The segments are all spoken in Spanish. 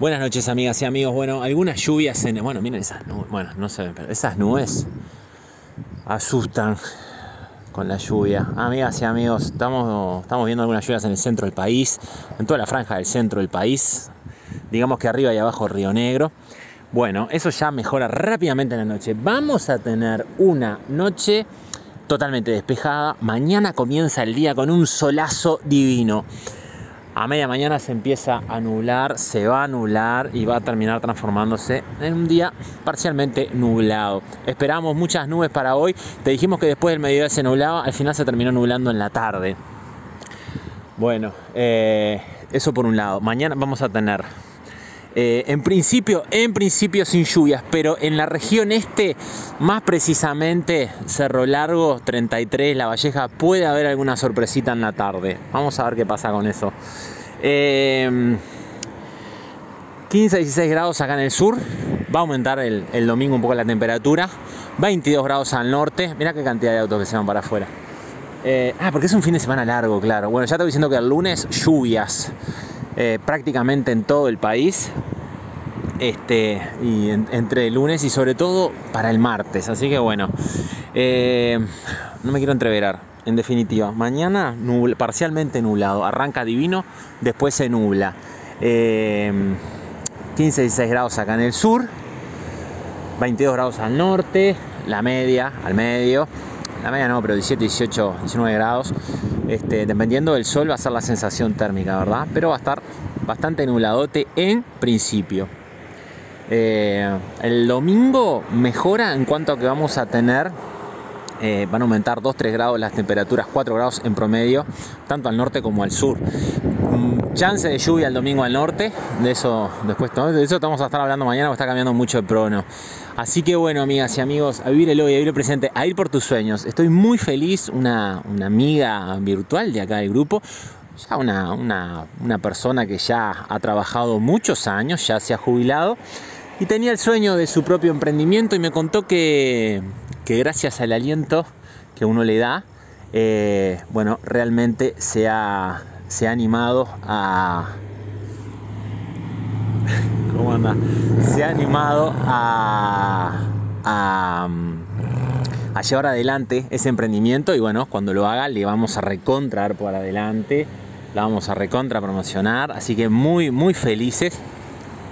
Buenas noches amigas y amigos. Bueno, algunas lluvias en... Bueno, miren esas nubes. Bueno, no se ven, pero esas nubes asustan con la lluvia. Amigas y amigos, estamos, estamos viendo algunas lluvias en el centro del país, en toda la franja del centro del país. Digamos que arriba y abajo Río Negro. Bueno, eso ya mejora rápidamente en la noche. Vamos a tener una noche totalmente despejada. Mañana comienza el día con un solazo divino. A media mañana se empieza a nublar, se va a nublar y va a terminar transformándose en un día parcialmente nublado. Esperamos muchas nubes para hoy. Te dijimos que después del mediodía se nublaba, al final se terminó nublando en la tarde. Bueno, eh, eso por un lado. Mañana vamos a tener eh, en principio, en principio sin lluvias, pero en la región este, más precisamente Cerro Largo 33, La Valleja, puede haber alguna sorpresita en la tarde. Vamos a ver qué pasa con eso. 15 eh, 16 grados acá en el sur. Va a aumentar el, domingo un poco la temperatura. 22 grados al norte. Mira qué cantidad de autos que se van para afuera. Eh, ah, porque es un fin de semana largo, claro. Bueno, ya te diciendo que el lunes lluvias. Eh, prácticamente en todo el país. Este, y entre el lunes y sobre todo para el martes. Así que bueno, eh, no me quiero entreverar. En definitiva, mañana parcialmente nublado. Arranca divino, después se nubla. 15, eh, 16 grados acá en el sur, 22 grados al norte, la media al medio, la media no, pero 17, 18, 19 grados. Este, dependiendo del sol va a ser la sensación térmica, ¿verdad? Pero va a estar bastante nubladote en principio. Eh, el domingo mejora en cuanto a que vamos a tener eh, van a aumentar 2-3 grados las temperaturas, 4 grados en promedio, tanto al norte como al sur. Mm, chance de lluvia el domingo al norte, de eso después de eso estamos a estar hablando mañana, porque está cambiando mucho el prono. Así que bueno, amigas y amigos, a vivir el hoy, a vivir el presente, a ir por tus sueños. Estoy muy feliz, una, amiga virtual de acá del grupo, ya una, una persona que ya ha trabajado muchos años, ya se ha jubilado y tenía el sueño de su propio emprendimiento y me contó que que gracias al aliento que uno le da, eh, bueno, realmente se ha, se ha animado a... ¿Cómo anda? Se ha animado a, a, a llevar adelante ese emprendimiento y bueno, cuando lo haga le vamos a recontrar por adelante, la vamos a recontra promocionar, así que muy, muy felices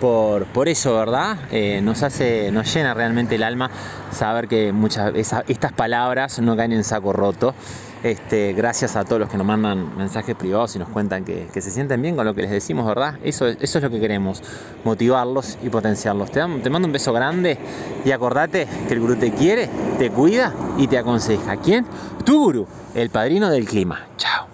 por, por eso, ¿verdad? Eh, nos hace, nos llena realmente el alma saber que muchas estas palabras no caen en saco roto. Este, gracias a todos los que nos mandan mensajes privados y nos cuentan que, se sienten bien con lo que les decimos, ¿verdad? Eso, eso es lo que queremos, motivarlos y potenciarlos. Te, te mando un beso grande y acordate que el gurú te quiere, te cuida y te aconseja. ¿Quién? Tu gurú, el padrino del clima. Chao.